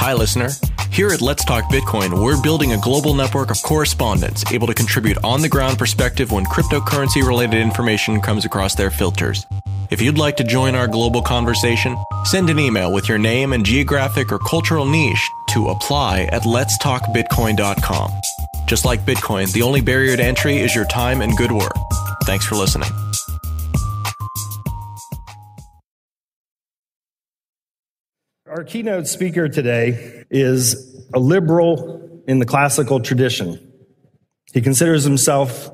Hi, listener. Here at Let's Talk Bitcoin, we're building a global network of correspondents able to contribute on the ground perspective when cryptocurrency related information comes across their filters. If you'd like to join our global conversation, send an email with your name and geographic or cultural niche to apply at letstalkbitcoin.com. Just like Bitcoin, the only barrier to entry is your time and good work. Thanks for listening. Our keynote speaker today is a liberal in the classical tradition. He considers himself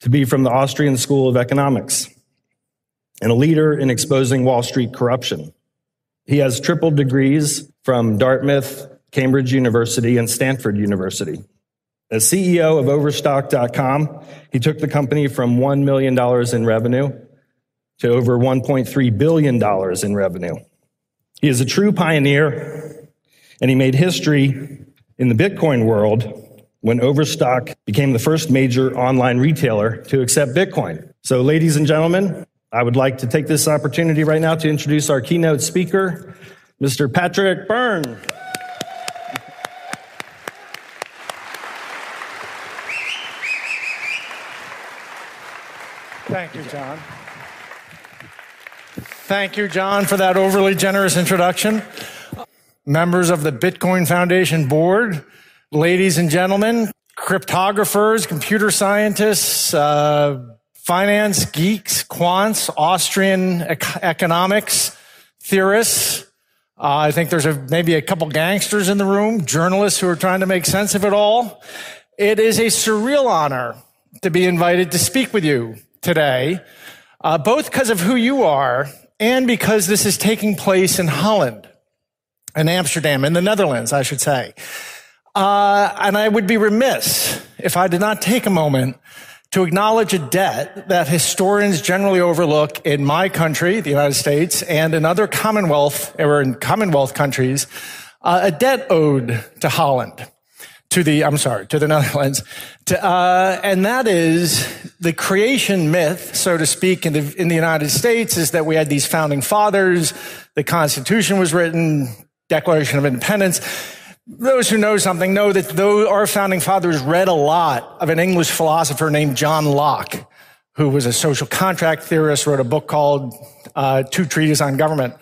to be from the Austrian School of Economics and a leader in exposing Wall Street corruption. He has triple degrees from Dartmouth, Cambridge University, and Stanford University. As CEO of Overstock.com, he took the company from $1 million in revenue to over $1.3 billion in revenue. He is a true pioneer, and he made history in the Bitcoin world when Overstock became the first major online retailer to accept Bitcoin. So, ladies and gentlemen, I would like to take this opportunity right now to introduce our keynote speaker, Mr. Patrick Byrne. Thank you, John. Thank you, John, for that overly generous introduction. Members of the Bitcoin Foundation board, ladies and gentlemen, cryptographers, computer scientists, uh, finance geeks, quants, Austrian ec- economics theorists. Uh, I think there's a, maybe a couple gangsters in the room, journalists who are trying to make sense of it all. It is a surreal honor to be invited to speak with you today, uh, both because of who you are and because this is taking place in Holland, in Amsterdam, in the Netherlands, I should say. Uh, and I would be remiss if I did not take a moment to acknowledge a debt that historians generally overlook in my country, the United States, and in other Commonwealth or in Commonwealth countries, uh, a debt owed to Holland, to the I'm sorry, to the Netherlands, to, uh, and that is the creation myth, so to speak, in the in the United States, is that we had these founding fathers, the Constitution was written, Declaration of Independence those who know something know that though our founding fathers read a lot of an English philosopher named John Locke, who was a social contract theorist, wrote a book called uh, Two Treatises on Government.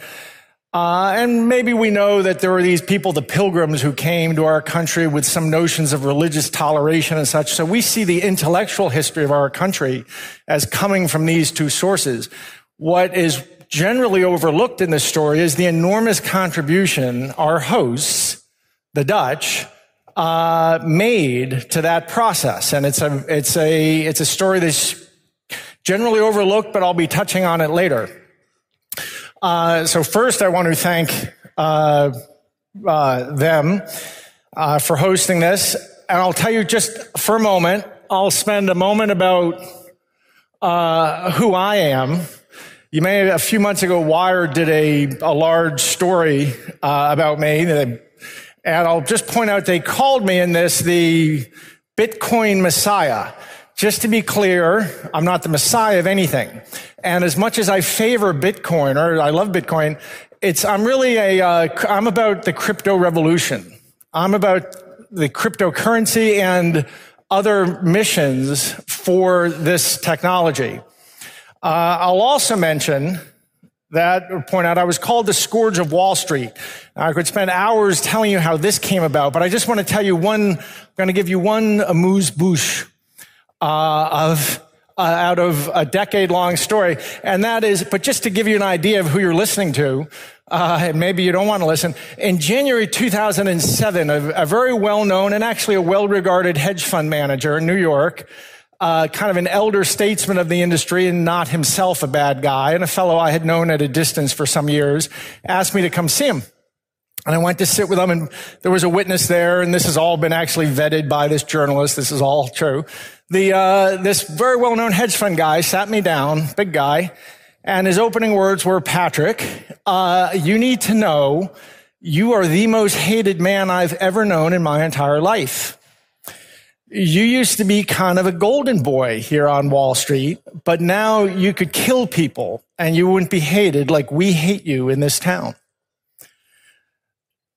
Uh, and maybe we know that there were these people, the pilgrims, who came to our country with some notions of religious toleration and such. So we see the intellectual history of our country as coming from these two sources. What is generally overlooked in this story is the enormous contribution our hosts the Dutch, uh, made to that process. And it's a, it's a, it's a story that's generally overlooked, but I'll be touching on it later. Uh, so first, I want to thank uh, uh, them uh, for hosting this, and I'll tell you just for a moment. I'll spend a moment about uh, who I am. You may a few months ago, Wired did a, a large story uh, about me. And I'll just point out they called me in this the Bitcoin Messiah. Just to be clear, I'm not the Messiah of anything. And as much as I favor Bitcoin or I love Bitcoin, it's, I'm really a, uh, I'm about the crypto revolution. I'm about the cryptocurrency and other missions for this technology. Uh, I'll also mention that point out I was called the scourge of Wall Street. I could spend hours telling you how this came about, but I just want to tell you one, I'm going to give you one amuse bouche uh, of uh, out of a decade long story. And that is, but just to give you an idea of who you're listening to, uh, and maybe you don't want to listen. In January 2007, a, a very well known and actually a well regarded hedge fund manager in New York uh, kind of an elder statesman of the industry and not himself a bad guy, and a fellow I had known at a distance for some years, asked me to come see him. And I went to sit with them and there was a witness there, and this has all been actually vetted by this journalist. This is all true. The uh, this very well-known hedge fund guy sat me down, big guy, and his opening words were, "Patrick, uh, you need to know." You are the most hated man I've ever known in my entire life. you used to be kind of a golden boy here on Wall Street, but now you could kill people and you wouldn't be hated like we hate you in this town.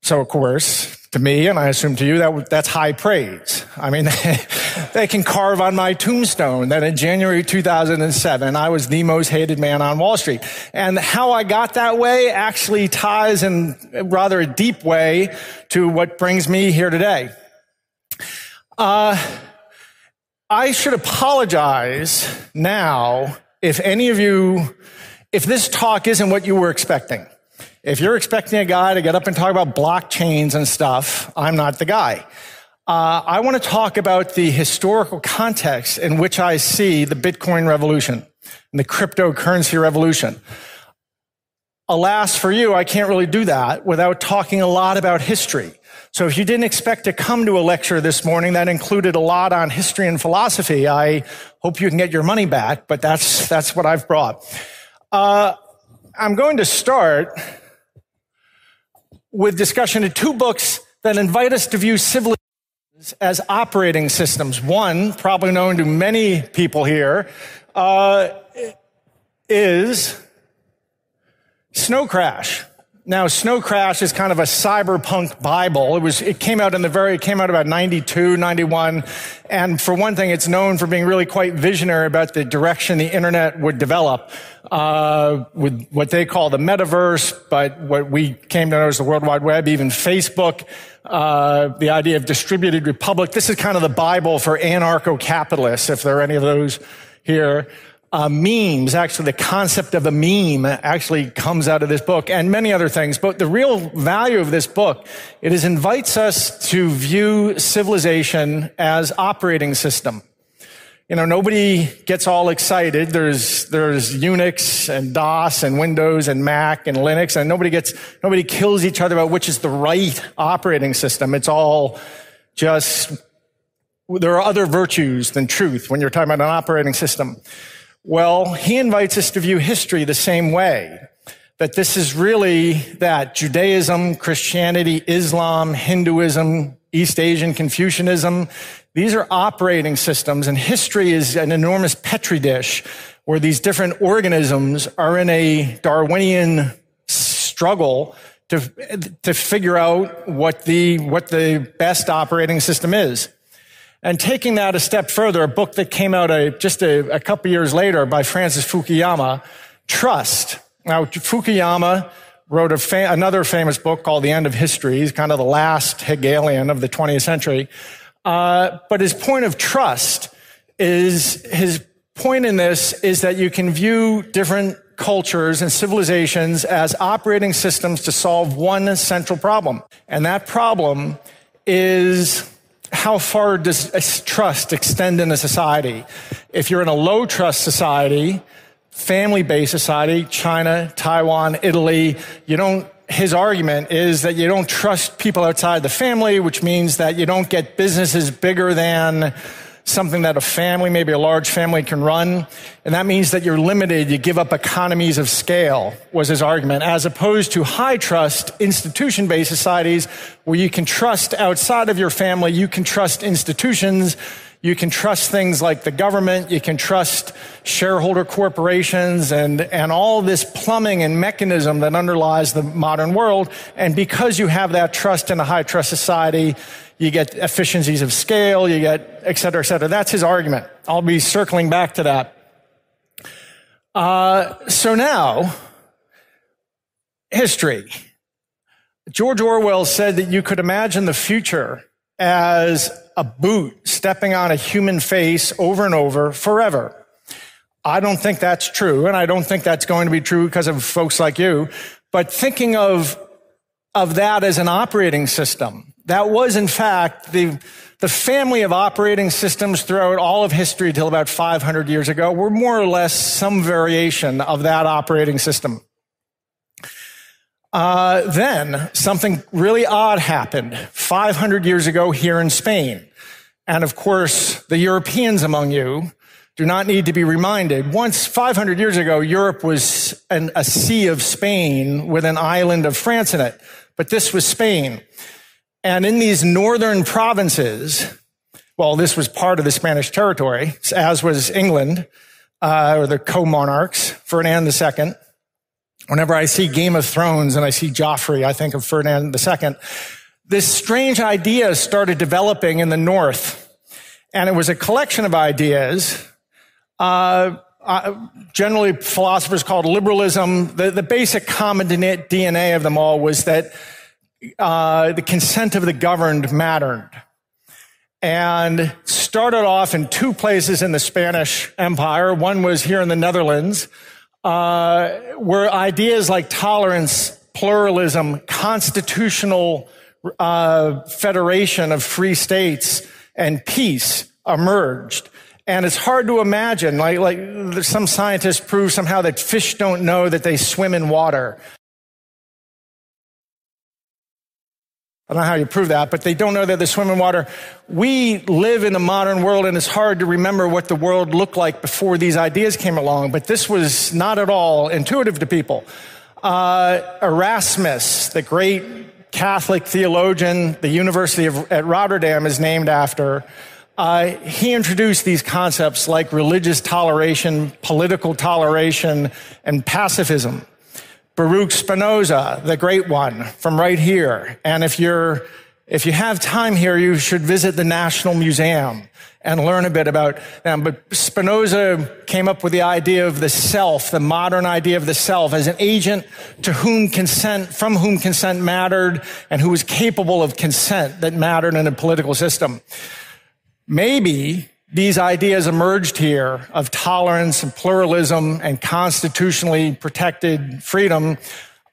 So, of course, to me, and I assume to you, that that's high praise. I mean, they can carve on my tombstone that in January 2007, I was the most hated man on Wall Street. And how I got that way actually ties in rather a deep way to what brings me here today. Uh, I should apologize now if any of you, if this talk isn't what you were expecting. If you're expecting a guy to get up and talk about blockchains and stuff, I'm not the guy. Uh, I want to talk about the historical context in which I see the Bitcoin revolution and the cryptocurrency revolution. Alas for you, I can't really do that without talking a lot about history. So if you didn't expect to come to a lecture this morning that included a lot on history and philosophy, I hope you can get your money back, but that's, that's what I've brought. Uh, I'm going to start with discussion of two books that invite us to view civilizations as operating systems. One, probably known to many people here, uh, is Snow Crash. Now, Snow Crash is kind of a cyberpunk Bible. It was, it came out in the very, it came out about 92, 91. And for one thing, it's known for being really quite visionary about the direction the internet would develop, uh, with what they call the metaverse, but what we came to know as the World Wide Web, even Facebook, uh, the idea of distributed republic. This is kind of the Bible for anarcho-capitalists, if there are any of those here uh, memes, actually, the concept of a meme actually comes out of this book and many other things. But the real value of this book, it is invites us to view civilization as operating system. You know, nobody gets all excited. There's, there's Unix and DOS and Windows and Mac and Linux and nobody gets, nobody kills each other about which is the right operating system. It's all just, there are other virtues than truth when you're talking about an operating system. Well, he invites us to view history the same way. That this is really that Judaism, Christianity, Islam, Hinduism, East Asian Confucianism, these are operating systems and history is an enormous petri dish where these different organisms are in a Darwinian struggle to, to figure out what the, what the best operating system is. And taking that a step further, a book that came out a, just a, a couple years later by Francis Fukuyama, Trust. Now, Fukuyama wrote fa- another famous book called The End of History. He's kind of the last Hegelian of the 20th century. Uh, but his point of trust is his point in this is that you can view different cultures and civilizations as operating systems to solve one central problem. And that problem is how far does trust extend in a society? If you're in a low trust society, family based society, China, Taiwan, Italy, you don't his argument is that you don't trust people outside the family, which means that you don't get businesses bigger than something that a family, maybe a large family can run. And that means that you're limited. You give up economies of scale was his argument, as opposed to high trust institution based societies where you can trust outside of your family. You can trust institutions. You can trust things like the government. You can trust shareholder corporations and, and all this plumbing and mechanism that underlies the modern world. And because you have that trust in a high trust society, you get efficiencies of scale, you get et cetera, et cetera. That's his argument. I'll be circling back to that. Uh, so now, history. George Orwell said that you could imagine the future as a boot stepping on a human face over and over forever. I don't think that's true, and I don't think that's going to be true because of folks like you. But thinking of, of that as an operating system, that was, in fact, the, the family of operating systems throughout all of history till about 500 years ago were more or less some variation of that operating system. Uh, then something really odd happened 500 years ago here in Spain. And of course, the Europeans among you do not need to be reminded. Once 500 years ago, Europe was an, a sea of Spain with an island of France in it. But this was Spain. And in these northern provinces, well, this was part of the Spanish territory, as was England, uh, or the co-monarchs, Ferdinand II. Whenever I see Game of Thrones and I see Joffrey, I think of Ferdinand II. This strange idea started developing in the North, and it was a collection of ideas. Uh, uh, generally, philosophers called liberalism. The, the, basic common DNA of them all was that uh, the consent of the governed mattered and started off in two places in the Spanish Empire. One was here in the Netherlands, uh, where ideas like tolerance, pluralism, constitutional uh, federation of free states, and peace emerged. And it's hard to imagine, like, like some scientists prove somehow that fish don't know that they swim in water. I don't know how you prove that, but they don't know that they swim in water. We live in a modern world and it's hard to remember what the world looked like before these ideas came along, but this was not at all intuitive to people. Uh, Erasmus, the great Catholic theologian, the University of, at Rotterdam is named after. Uh, he introduced these concepts like religious toleration, political toleration, and pacifism. Baruch Spinoza, the great one from right here. And if you're, if you have time here, you should visit the National Museum and learn a bit about them. But Spinoza came up with the idea of the self, the modern idea of the self as an agent to whom consent, from whom consent mattered and who was capable of consent that mattered in a political system. Maybe these ideas emerged here of tolerance and pluralism and constitutionally protected freedom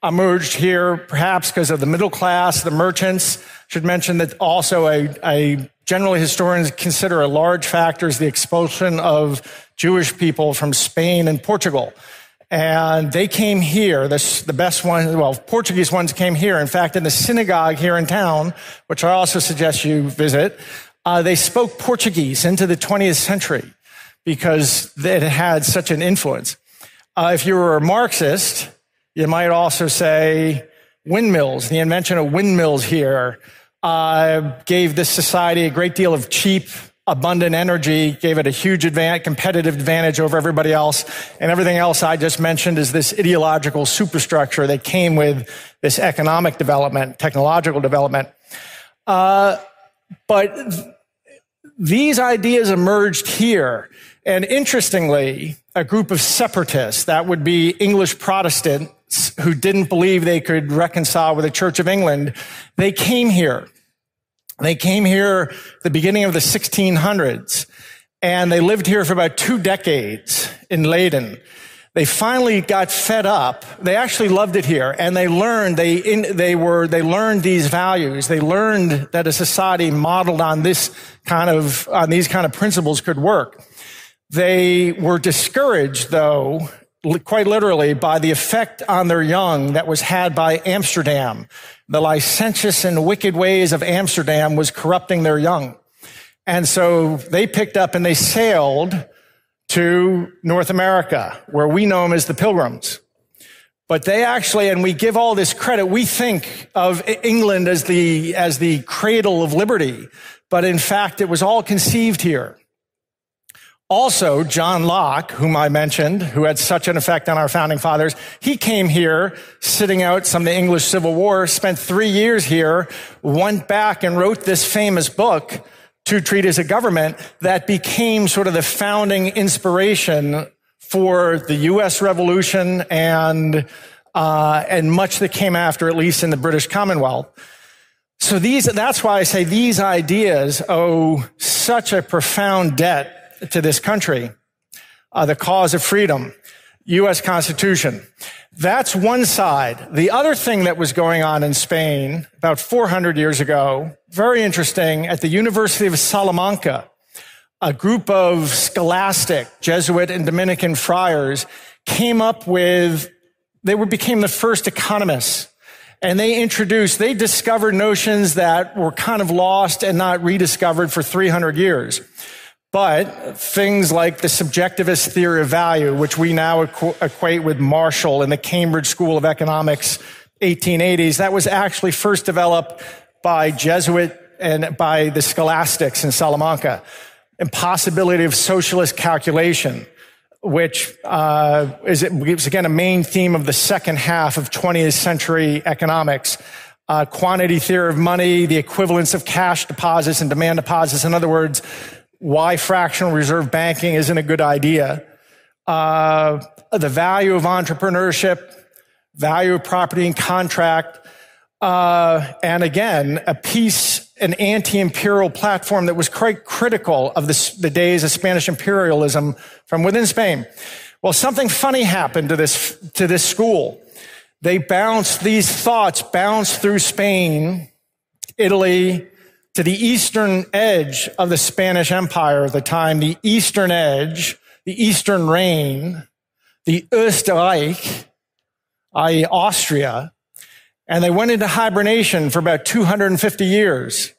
emerged here perhaps because of the middle class, the merchants. Should mention that also a, a generally historians consider a large factor is the expulsion of Jewish people from Spain and Portugal. And they came here, the, the best ones, well, Portuguese ones came here. In fact, in the synagogue here in town, which I also suggest you visit, uh, they spoke Portuguese into the 20th century because it had such an influence. Uh, if you were a Marxist, you might also say windmills. The invention of windmills here uh, gave this society a great deal of cheap, abundant energy, gave it a huge advantage, competitive advantage over everybody else. And everything else I just mentioned is this ideological superstructure that came with this economic development, technological development. Uh, but these ideas emerged here. And interestingly, a group of separatists, that would be English Protestants who didn't believe they could reconcile with the Church of England, they came here. They came here the beginning of the 1600s and they lived here for about two decades in Leiden. They finally got fed up. They actually loved it here and they learned, they, in, they were, they learned these values. They learned that a society modeled on this kind of, on these kind of principles could work. They were discouraged though, quite literally by the effect on their young that was had by Amsterdam. The licentious and wicked ways of Amsterdam was corrupting their young. And so they picked up and they sailed to North America, where we know them as the Pilgrims. But they actually, and we give all this credit, we think of England as the, as the cradle of liberty. But in fact, it was all conceived here. Also, John Locke, whom I mentioned, who had such an effect on our founding fathers, he came here sitting out some of the English Civil War, spent three years here, went back and wrote this famous book Two Treatises of Government that became sort of the founding inspiration for the U.S. Revolution and uh, and much that came after, at least in the British Commonwealth. So these, that's why I say these ideas owe such a profound debt to this country. Uh, the cause of freedom, U.S. Constitution. That's one side. The other thing that was going on in Spain about 400 years ago, very interesting, at the University of Salamanca, a group of scholastic Jesuit and Dominican friars came up with, they were, became the first economists. And they introduced, they discovered notions that were kind of lost and not rediscovered for 300 years. But things like the subjectivist theory of value, which we now equ- equate with Marshall in the Cambridge School of Economics, 1880s, that was actually first developed by Jesuit and by the scholastics in Salamanca. Impossibility of socialist calculation, which uh, is, is again a main theme of the second half of 20th century economics. Uh, quantity theory of money, the equivalence of cash deposits and demand deposits. In other words, why fractional reserve banking isn't a good idea. Uh, the value of entrepreneurship, value of property and contract, uh, and again, a piece, an anti-imperial platform that was quite critical of the, the days of Spanish imperialism from within Spain. Well, something funny happened to this, to this school. They bounced, these thoughts bounced through Spain, Italy, to the eastern edge of the Spanish Empire at the time, the eastern edge, the eastern reign, the Österreich, i.e. Austria, and they went into hibernation for about 250 years.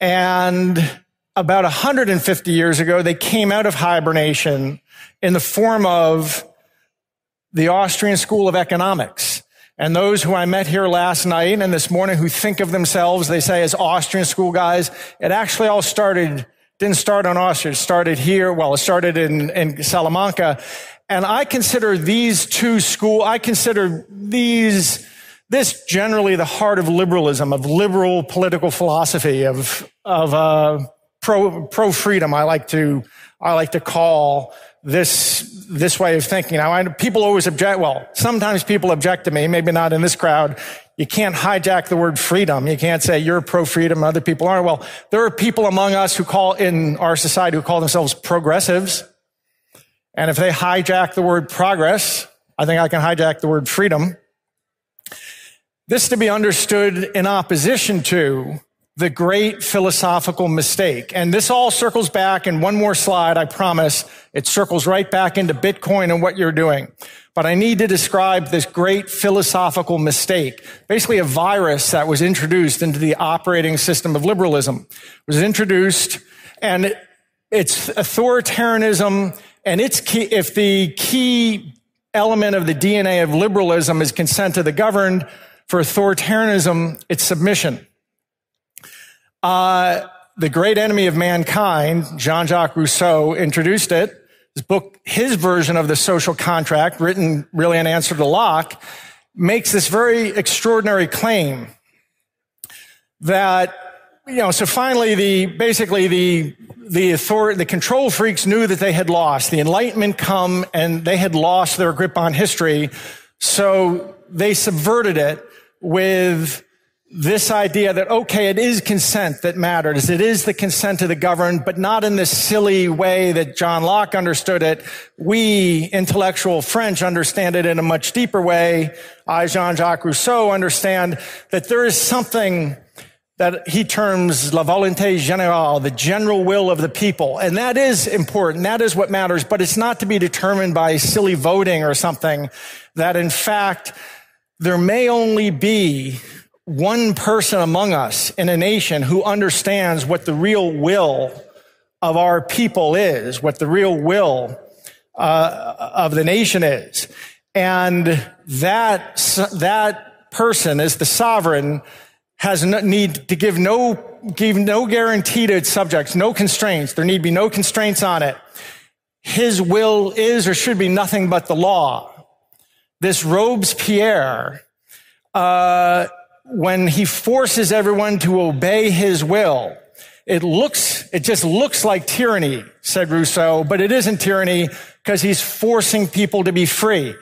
And about 150 years ago, they came out of hibernation in the form of the Austrian School of Economics. And those who I met here last night and this morning who think of themselves, they say as Austrian school guys, it actually all started, didn't start on Austria. It started here. Well, it started in, in Salamanca. And I consider these two school, I consider these this generally the heart of liberalism, of liberal political philosophy, of of uh, pro pro freedom. I like to I like to call this this way of thinking. Now, I, people always object. Well, sometimes people object to me. Maybe not in this crowd. You can't hijack the word freedom. You can't say you're pro freedom, other people aren't. Well, there are people among us who call in our society who call themselves progressives. And if they hijack the word progress, I think I can hijack the word freedom. This to be understood in opposition to the great philosophical mistake. And this all circles back in one more slide, I promise. It circles right back into Bitcoin and what you're doing. But I need to describe this great philosophical mistake. Basically a virus that was introduced into the operating system of liberalism it was introduced and it's authoritarianism and it's key, if the key element of the DNA of liberalism is consent to the governed, for authoritarianism, it's submission. Uh, the great enemy of mankind, Jean-Jacques Rousseau, introduced it. His book, his version of the social contract, written really in answer to Locke, makes this very extraordinary claim that, you know, so finally the, basically the, the authority, the control freaks knew that they had lost. The Enlightenment come and they had lost their grip on history. So they subverted it with this idea that, okay, it is consent that matters. It is the consent of the governed, but not in this silly way that John Locke understood it. We, intellectual French, understand it in a much deeper way. I, Jean-Jacques Rousseau, understand that there is something that he terms la volonté générale, the general will of the people. And that is important. That is what matters, but it's not to be determined by silly voting or something that in fact, there may only be one person among us in a nation who understands what the real will of our people is, what the real will uh, of the nation is. And that, that person is the sovereign has no need to give no, give no guarantee to its subjects, no constraints. There need be no constraints on it. His will is or should be nothing but the law this Robespierre, uh, when he forces everyone to obey his will, it looks, it just looks like tyranny, said Rousseau, but it isn't tyranny because he's forcing people to be free.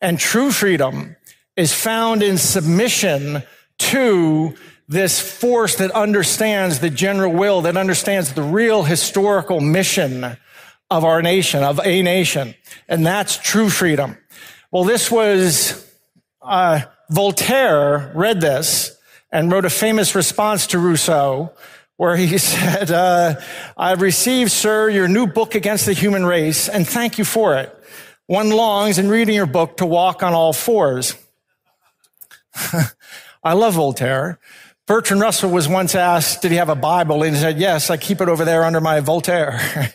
And true freedom is found in submission to this force that understands the general will, that understands the real historical mission of our nation, of a nation. And that's true freedom. Well, this was, uh, Voltaire read this and wrote a famous response to Rousseau where he said, uh, I've received, sir, your new book against the human race and thank you for it. One longs in reading your book to walk on all fours. I love Voltaire. Bertrand Russell was once asked, did he have a Bible? And he said, yes, I keep it over there under my Voltaire.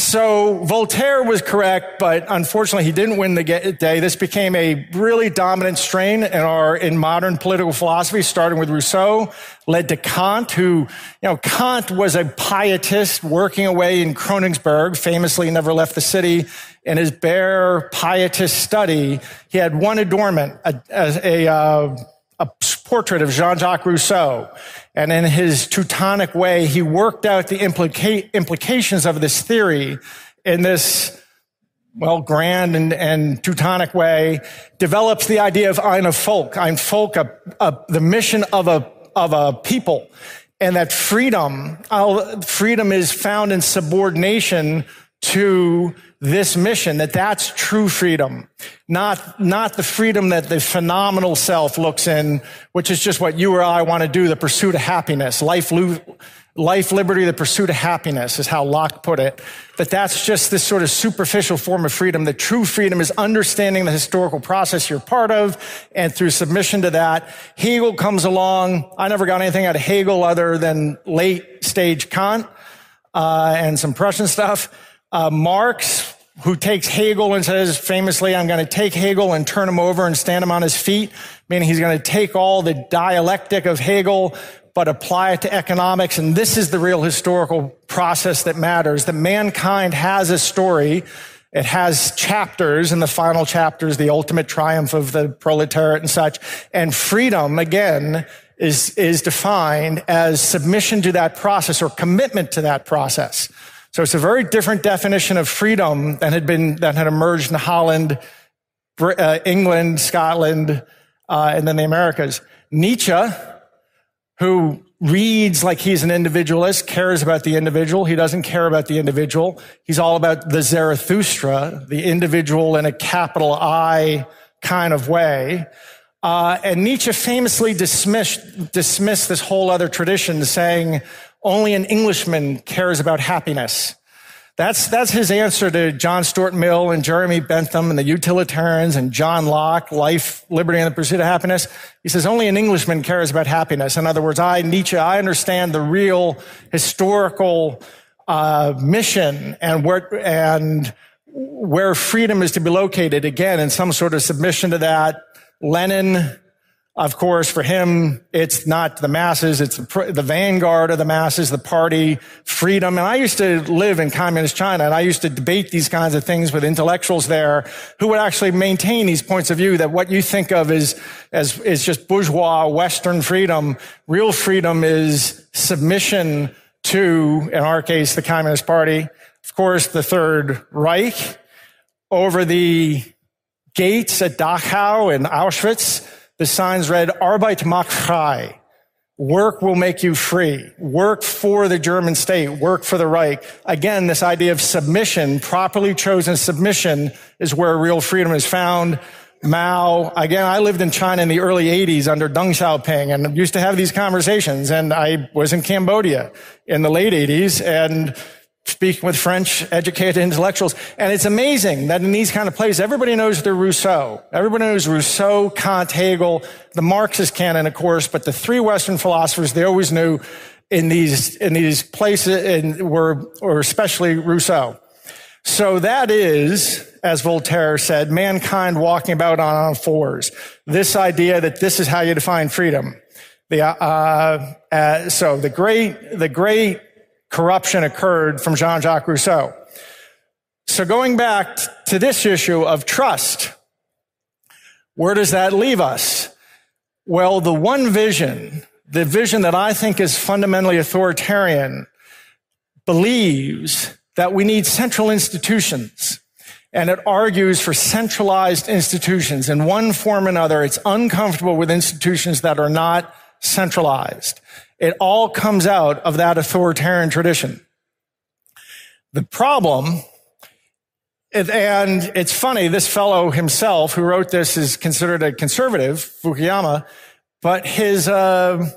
So Voltaire was correct, but unfortunately he didn't win the day. This became a really dominant strain in our, in modern political philosophy, starting with Rousseau, led to Kant, who, you know, Kant was a pietist working away in Königsberg, famously never left the city. In his bare pietist study, he had one adornment, a, a, a, uh, a portrait of Jean-Jacques Rousseau. And in his Teutonic way, he worked out the implica- implications of this theory in this, well, grand and, and Teutonic way, develops the idea of ein Volk, ein Volk, a, a, the mission of a, of a people. And that freedom, freedom is found in subordination to this mission, that that's true freedom, not, not the freedom that the phenomenal self looks in, which is just what you or I want to do, the pursuit of happiness, life, life, liberty, the pursuit of happiness is how Locke put it. That that's just this sort of superficial form of freedom. The true freedom is understanding the historical process you're part of, and through submission to that, Hegel comes along. I never got anything out of Hegel other than late stage Kant, uh, and some Prussian stuff. Uh, Marx, who takes Hegel and says famously, I'm going to take Hegel and turn him over and stand him on his feet, meaning he's going to take all the dialectic of Hegel, but apply it to economics. And this is the real historical process that matters, that mankind has a story. It has chapters and the final chapters, the ultimate triumph of the proletariat and such. And freedom, again, is, is defined as submission to that process or commitment to that process. So it's a very different definition of freedom than had been, that had emerged in Holland, uh, England, Scotland, uh, and then the Americas. Nietzsche, who reads like he's an individualist, cares about the individual. He doesn't care about the individual. He's all about the Zarathustra, the individual in a capital I kind of way. Uh, and Nietzsche famously dismissed, dismissed this whole other tradition, saying, only an Englishman cares about happiness. That's, that's his answer to John Stuart Mill and Jeremy Bentham and the utilitarians and John Locke, life, liberty, and the pursuit of happiness. He says only an Englishman cares about happiness. In other words, I, Nietzsche, I understand the real historical uh, mission and where, and where freedom is to be located again in some sort of submission to that. Lenin, of course, for him, it's not the masses, it's the, the, vanguard of the masses, the party, freedom. And I used to live in communist China and I used to debate these kinds of things with intellectuals there who would actually maintain these points of view that what you think of is, as, is just bourgeois Western freedom. Real freedom is submission to, in our case, the Communist Party. Of course, the Third Reich over the gates at Dachau and Auschwitz the signs read, Arbeit macht frei. Work will make you free. Work for the German state. Work for the Reich. Again, this idea of submission, properly chosen submission is where real freedom is found. Mao, again, I lived in China in the early 80s under Deng Xiaoping and used to have these conversations. And I was in Cambodia in the late 80s and speaking with French educated intellectuals. And it's amazing that in these kind of places, everybody knows the Rousseau. Everybody knows Rousseau, Kant, Hegel, the Marxist canon, of course, but the three Western philosophers they always knew in these, in these places in, were, or especially Rousseau. So that is, as Voltaire said, mankind walking about on all fours. This idea that this is how you define freedom. The, uh, uh, so the great, the great corruption occurred from Jean Jacques Rousseau. So going back to this issue of trust, where does that leave us? Well, the one vision, the vision that I think is fundamentally authoritarian, believes that we need central institutions. And it argues for centralized institutions in one form or another. It's uncomfortable with institutions that are not centralized. It all comes out of that authoritarian tradition. The problem, and it's funny, this fellow himself who wrote this is considered a conservative, Fukuyama, but his, uh,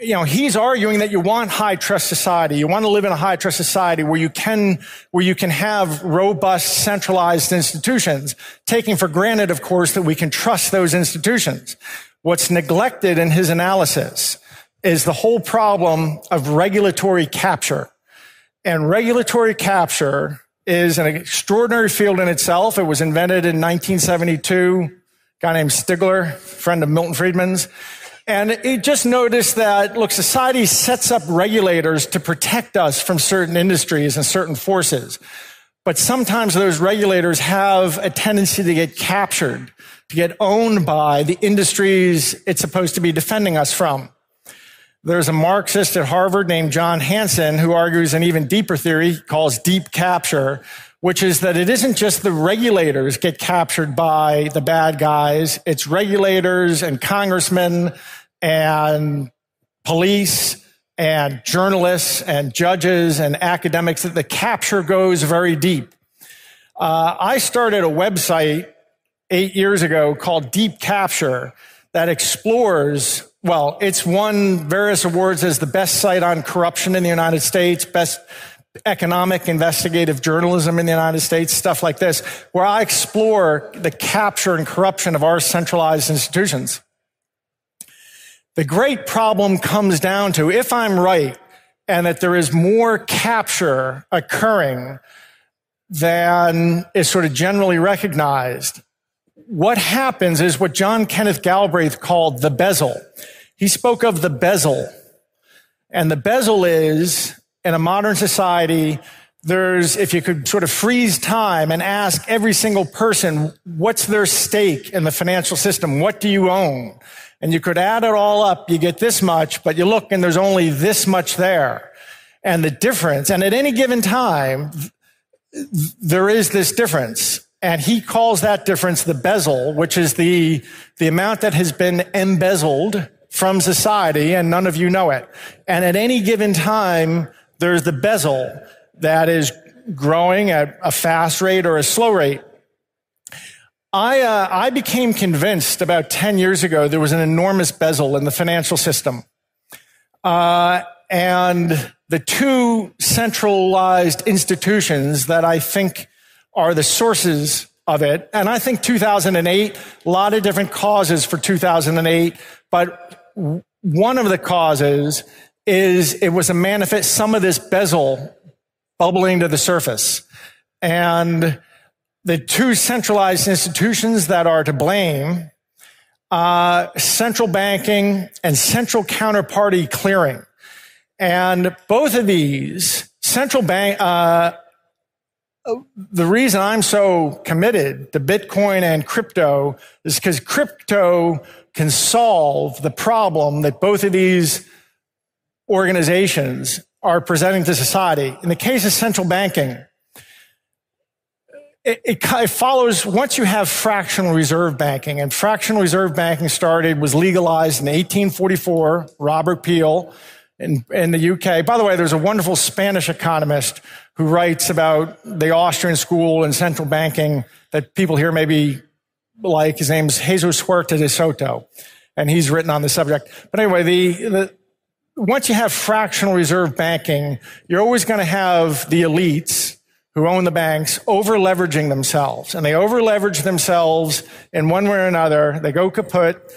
you know, he's arguing that you want high trust society. You want to live in a high trust society where you can, where you can have robust, centralized institutions, taking for granted, of course, that we can trust those institutions. What's neglected in his analysis is the whole problem of regulatory capture. And regulatory capture is an extraordinary field in itself. It was invented in 1972. A guy named Stigler, friend of Milton Friedman's. And it just noticed that, look, society sets up regulators to protect us from certain industries and certain forces. But sometimes those regulators have a tendency to get captured, to get owned by the industries it's supposed to be defending us from. There's a Marxist at Harvard named Jon Hanson who argues an even deeper theory he calls deep capture, which is that it isn't just the regulators get captured by the bad guys. It's regulators and congressmen and police and journalists and judges and academics that the capture goes very deep. Uh, I started a website eight years ago called Deep Capture that explores well, it's won various awards as the best site on corruption in the United States, best economic investigative journalism in the United States, stuff like this, where I explore the capture and corruption of our centralized institutions. The great problem comes down to if I'm right and that there is more capture occurring than is sort of generally recognized, what happens is what John Kenneth Galbraith called the bezzle. He spoke of the bezzle. And the bezzle is in a modern society, there's, if you could sort of freeze time and ask every single person, what's their stake in the financial system? What do you own? And you could add it all up. You get this much, but you look and there's only this much there. And the difference, and at any given time, there is this difference. And he calls that difference the bezzle, which is the, the amount that has been embezzled from society and none of you know it. And at any given time, there's the bezzle that is growing at a fast rate or a slow rate. I, uh, I became convinced about 10 years ago there was an enormous bezzle in the financial system. Uh, and the two centralized institutions that I think are the sources of it. And I think 2008, a lot of different causes for 2008, but one of the causes is it was a manifest, some of this bezzle bubbling to the surface. And the two centralized institutions that are to blame, uh, central banking and central counterparty clearing. And both of these central bank, uh, the reason I'm so committed to Bitcoin and crypto is because crypto can solve the problem that both of these organizations are presenting to society. In the case of central banking, it, it, it, follows once you have fractional reserve banking, and fractional reserve banking started, was legalized in 1844, Robert Peel in, in the UK. By the way, there's a wonderful Spanish economist who writes about the Austrian school and central banking that people here maybe like. His name's Jesus Huerta de Soto, and he's written on the subject. But anyway, the, the once you have fractional reserve banking, you're always going to have the elites who own the banks over leveraging themselves. And they over leverage themselves in one way or another. They go kaput.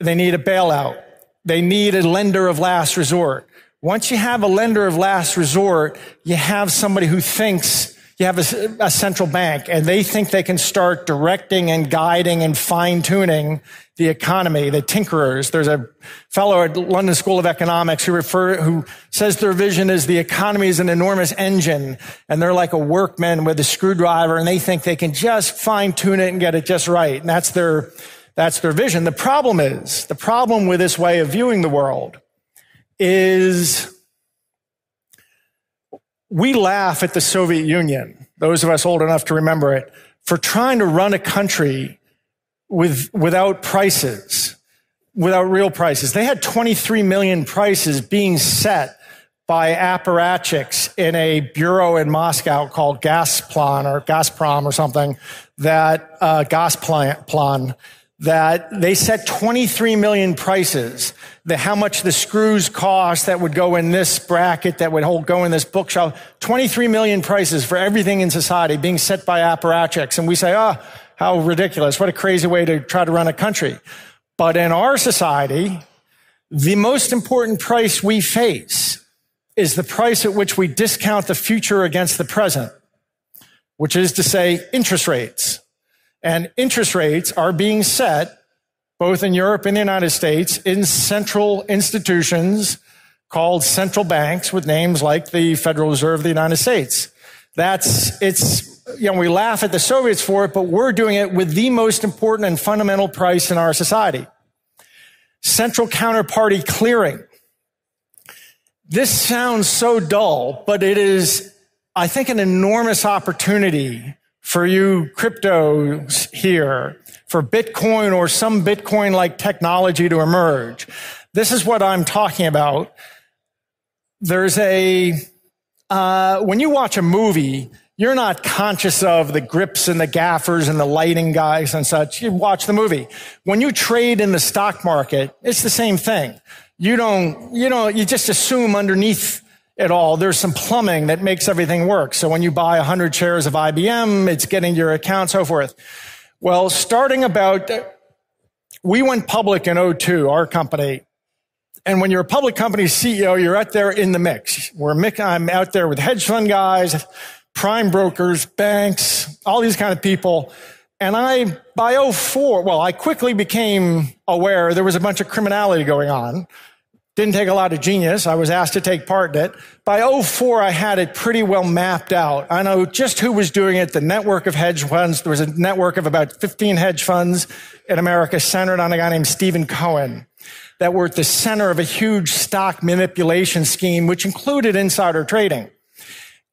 They need a bailout. They need a lender of last resort. Once you have a lender of last resort, you have somebody who thinks you have a, a, central bank and they think they can start directing and guiding and fine tuning the economy, the tinkerers. There's a fellow at London School of Economics who refer, who says their vision is the economy is an enormous engine and they're like a workman with a screwdriver and they think they can just fine tune it and get it just right. And that's their, that's their vision. The problem is, the problem with this way of viewing the world is we laugh at the Soviet Union, those of us old enough to remember it, for trying to run a country with, without prices, without real prices. They had 23 million prices being set by apparatchiks in a bureau in Moscow called Gazprom or Gazprom or something that, uh, Gosplan, that they set 23 million prices, the, how much the screws cost that would go in this bracket, that would hold, go in this bookshelf, 23 million prices for everything in society being set by apparatchiks. And we say, oh, how ridiculous. What a crazy way to try to run a country. But in our society, the most important price we face is the price at which we discount the future against the present, which is to say interest rates. And interest rates are being set both in Europe and the United States in central institutions called central banks with names like the Federal Reserve of the United States. That's, it's, you know, we laugh at the Soviets for it, but we're doing it with the most important and fundamental price in our society. Central counterparty clearing. This sounds so dull, but it is, I think, an enormous opportunity for you cryptos here, for Bitcoin or some Bitcoin like technology to emerge. This is what I'm talking about. There's a, uh, when you watch a movie, you're not conscious of the grips and the gaffers and the lighting guys and such. You watch the movie. When you trade in the stock market, it's the same thing. You don't, you know, you just assume underneath at all. There's some plumbing that makes everything work. So when you buy 100 shares of IBM, it's getting your account, so forth. Well, starting about, we went public in 02, our company. And when you're a public company CEO, you're out there in the mix. We're, I'm out there with hedge fund guys, prime brokers, banks, all these kind of people. And I, by 04, well, I quickly became aware there was a bunch of criminality going on. Didn't take a lot of genius. I was asked to take part in it. By 04, I had it pretty well mapped out. I know just who was doing it, the network of hedge funds. There was a network of about 15 hedge funds in America centered on a guy named Steven Cohen that were at the center of a huge stock manipulation scheme, which included insider trading.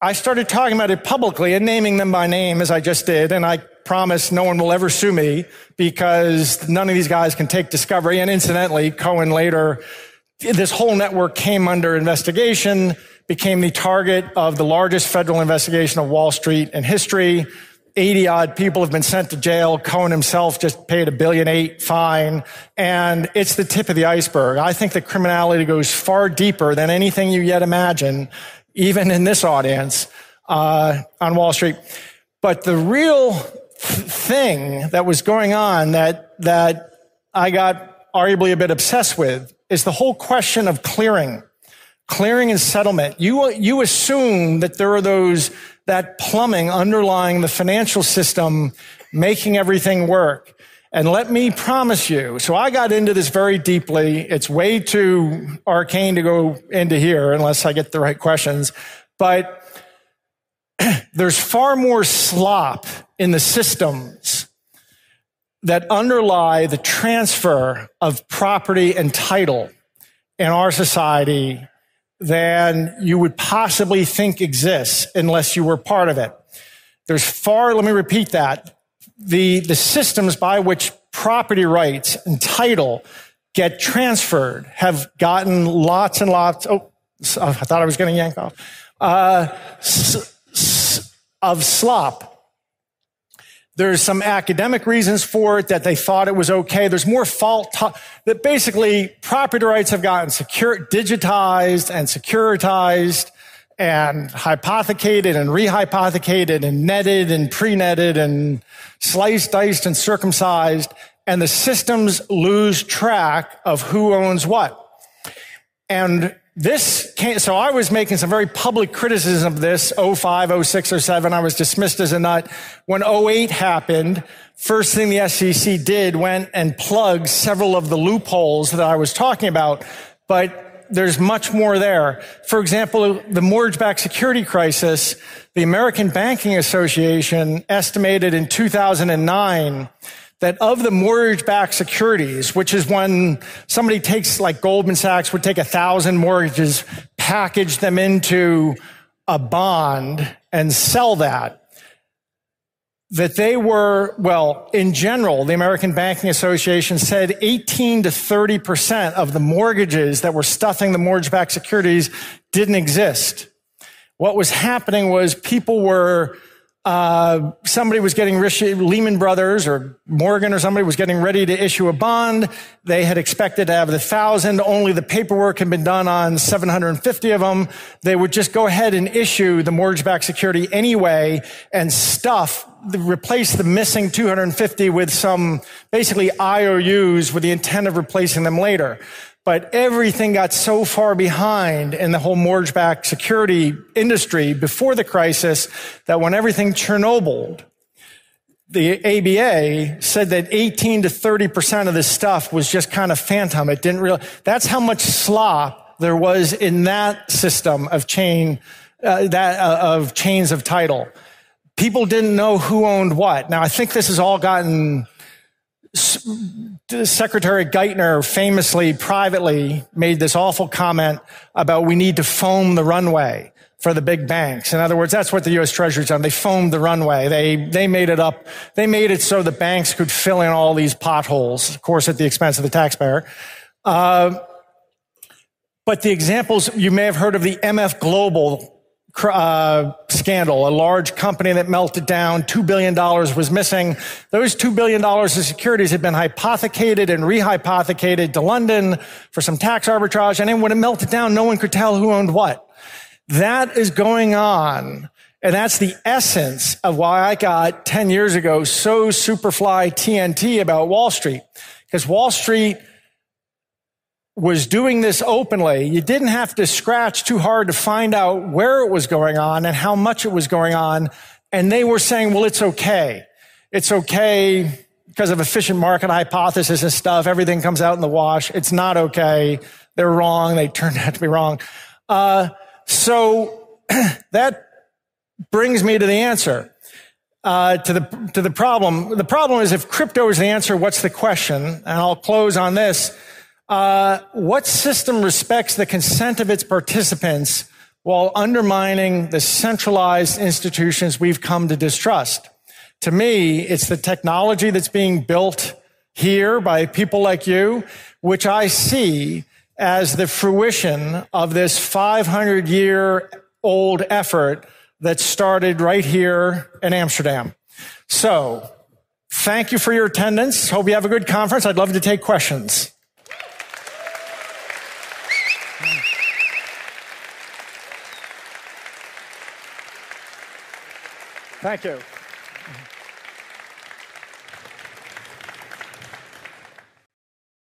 I started talking about it publicly and naming them by name as I just did. And I promise no one will ever sue me because none of these guys can take discovery. And incidentally, Cohen later this whole network came under investigation, became the target of the largest federal investigation of Wall Street in history. 80 odd people have been sent to jail. Cohen himself just paid a billion eight fine. And it's the tip of the iceberg. I think the criminality goes far deeper than anything you yet imagine, even in this audience, uh, on Wall Street. But the real thing that was going on that, that I got arguably a bit obsessed with is the whole question of clearing, clearing and settlement. You, you assume that there are those, that plumbing underlying the financial system making everything work. And let me promise you, so I got into this very deeply. It's way too arcane to go into here unless I get the right questions. But there's far more slop in the systems that underlie the transfer of property and title in our society than you would possibly think exists unless you were part of it. There's far, let me repeat that. The, the systems by which property rights and title get transferred have gotten lots and lots. Oh, I thought I was going to yank off. Uh, s- s- of slop there's some academic reasons for it that they thought it was okay. There's more fault that basically property rights have gotten secure, digitized and securitized and hypothecated and rehypothecated and netted and pre-netted and sliced, diced and circumcised. And the systems lose track of who owns what. And this came, so I was making some very public criticism of this 05, 06, 07. I was dismissed as a nut. When 08 happened, first thing the SEC did went and plugged several of the loopholes that I was talking about. But there's much more there. For example, the mortgage-backed security crisis, the American Banking Association estimated in 2009 that of the mortgage backed securities, which is when somebody takes, like Goldman Sachs would take a thousand mortgages, package them into a bond and sell that, that they were, well, in general, the American Banking Association said 18 to 30% of the mortgages that were stuffing the mortgage backed securities didn't exist. What was happening was people were uh, somebody was getting Lehman Brothers or Morgan or somebody was getting ready to issue a bond. They had expected to have the thousand. Only the paperwork had been done on 750 of them. They would just go ahead and issue the mortgage-backed security anyway and stuff, replace the missing 250 with some basically IOUs with the intent of replacing them later. But everything got so far behind in the whole mortgage-backed security industry before the crisis that when everything Chernobyl, the ABA said that 18 to 30% of this stuff was just kind of phantom. It didn't really, that's how much slop there was in that system of chain, uh, that, uh, of chains of title. People didn't know who owned what. Now, I think this has all gotten Secretary Geithner famously, privately made this awful comment about we need to foam the runway for the big banks. In other words, that's what the U.S. Treasury's done. They foamed the runway. They, they made it up. They made it so the banks could fill in all these potholes, of course, at the expense of the taxpayer. Uh, but the examples, you may have heard of the MF Global uh, scandal, a large company that melted down, $2 billion was missing. Those $2 billion of securities had been hypothecated and rehypothecated to London for some tax arbitrage. And then when it melted down, no one could tell who owned what. That is going on. And that's the essence of why I got 10 years ago so superfly TNT about Wall Street. Because Wall Street was doing this openly, you didn't have to scratch too hard to find out where it was going on and how much it was going on. And they were saying, well, it's okay. It's okay because of efficient market hypothesis and stuff. Everything comes out in the wash. It's not okay. They're wrong. They turned out to be wrong. Uh, so that brings me to the answer. Uh, to the to the problem. The problem is if crypto is the answer, what's the question? And I'll close on this. Uh, what system respects the consent of its participants while undermining the centralized institutions we've come to distrust? To me, it's the technology that's being built here by people like you, which I see as the fruition of this 500 year old effort that started right here in Amsterdam. So, thank you for your attendance. Hope you have a good conference. I'd love to take questions.